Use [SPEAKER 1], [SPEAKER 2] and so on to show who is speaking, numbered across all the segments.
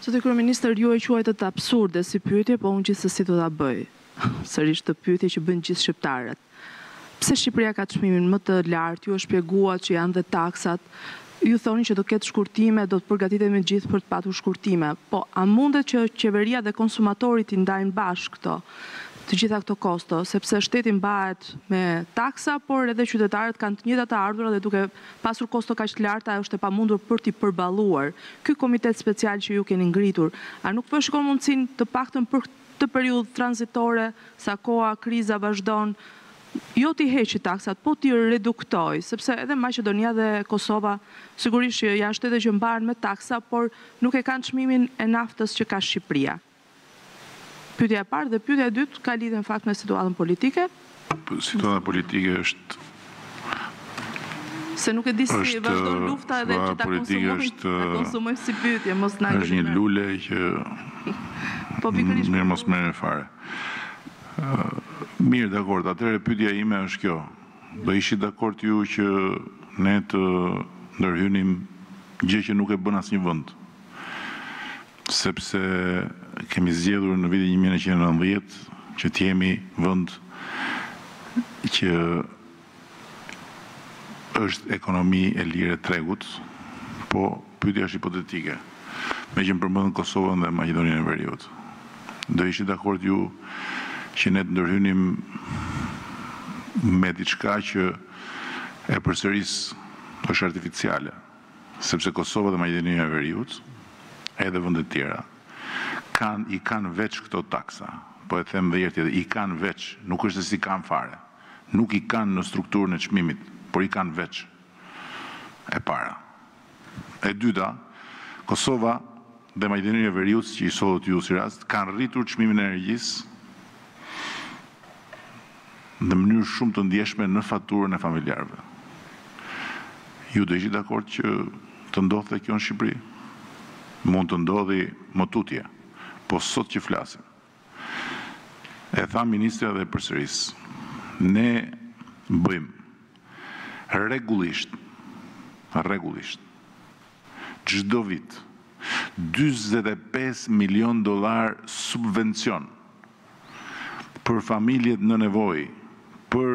[SPEAKER 1] Zoti kryeministër, ju e quajtët absurde si pyetje, po unë gjithsesi do ta bëj sërisht pyetje që bëjnë gjithë shqiptarët. Pse Shqipëria ka çmimin më të lartë? Ju e shpjeguat që janë dhe taksat. Ju thoni që do ketë shkurtime, do të përgatitemi gjithë për të patur shkurtime. Po a mundet që qeveria dhe konsumatori t'i ndajnë bashkë këto, të gjitha këto kosto, sepse shteti mbahet me taksa, por edhe qytetarët kanë të njëjtat të ardhura dhe duke Pasur kosto kaq të larta është e pamundur për t'i përballuar. Ky komitet special që ju keni ngritur, a nuk po e shikon mundësinë, të paktën për këtë periudhë tranzitore, sa koha, kriza vazhdon, jo t'i heqë taksat, po t'i reduktojë, sepse edhe Maqedonia dhe Kosova, sigurisht që janë shtete që mbahen me taksa, por nuk e kanë çmimin e naftës që ka Shqipëria. Pyetja e parë dhe pyetja e dytë ka lidhje në fakt me situatën politike.
[SPEAKER 2] Situata politike është
[SPEAKER 1] Se nuk e di si vazhdon lufta edhe që ta konsumojmë, ta konsumojmë si pyetje, mos na ngri.
[SPEAKER 2] Është një lule që
[SPEAKER 1] po pikërisht
[SPEAKER 2] mirë mos e merrni fare. Mirë, dakord, atëherë pyetja ime është kjo. Do ishit dakord ju që ne të ndërhynim gjë që nuk e bën asnjë vend? Sepse kemi zgjedhur në vitin një mijë e nëqind e nëntëdhjetë që të jemi vend që është ekonomi e lirë e tregut, po pyetja është hipotetike, meqë më përmendët Kosovën dhe Maqedoninë e Veriut. Do ishit dakord ju që ne të ndërhynim me diçka që e përsëris është artificiale? Sepse Kosova dhe Maqedonia e Veriut, edhe vendet tjera, kanë, i kanë veç këto taksa. Po e them dhe një herë tjetër, i kanë veç, nuk është se s'i kanë fare. Nuk i kanë në strukturën e çmimit, por i kanë veç. E para. E dyta, Kosova dhe Maqedonia e Veriut, që i sollët ju si rast, kanë rritur çmimin e energjisë Në mënyrë shumë të ndjeshme në faturën e familjarëve. Ju do ishit dakord që të ndodhte kjo në Shqipëri? Mund të ndodhi më tutje, po sot që flasim. E tha ministrja dhe e përsëris. Ne bëjmë rregullisht, rregullisht, çdo vit dyzet e pesë milionë dollarë subvencion për familjet në nevojë për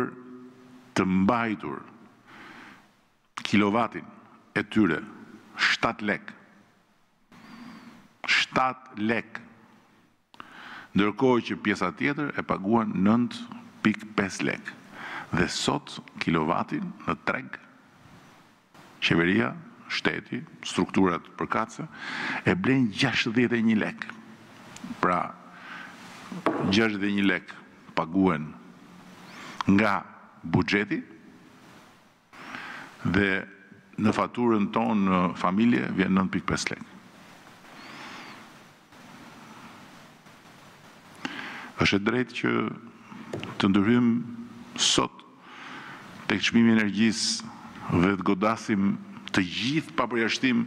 [SPEAKER 2] të mbajtur kilovatin e tyre shtatë lekë shtatë lekë ndërkohë që pjesa tjetër e paguan nëntë pikë pesë lekë dhe sot kilovatin në treg Qeveria, shteti, strukturat përkatëse e blejnë gjashtëdhjetë e një lekë. Pra, gjashtëdhjetë e një lekë paguhen nga buxheti dhe në faturën tonë në familje vjen nëntë pikë pesë lekë. Është e drejtë që të ndërhyjmë sot tek çmimi i energjisë dhe të godasim të gjithë pa përjashtim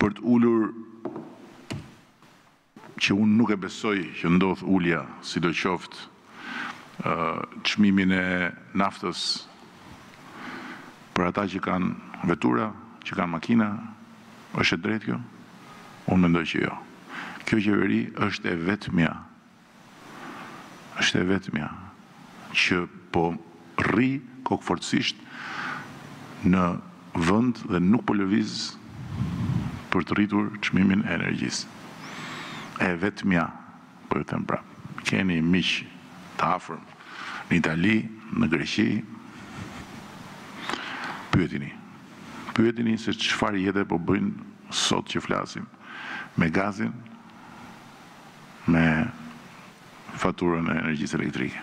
[SPEAKER 2] për të ulur që unë nuk e besoj që ndodh ulja sidoqoftë çmimin e naftës për ata që kanë vetura, që kanë makina, është e drejtë kjo? Unë mendoj që jo. Kjo qeveri është e vetmja, është e vetmja që po rri kokëfortësisht në vend dhe nuk po lëviz për të rritur çmimin e energjisë. E vetmja. Po ju them prap, keni miq të afërm në Itali, në Greqi, pyetini. Pyetini se çfarë jete po bëjnë sot që flasim me gazin, me faturën e energjisë elektrike.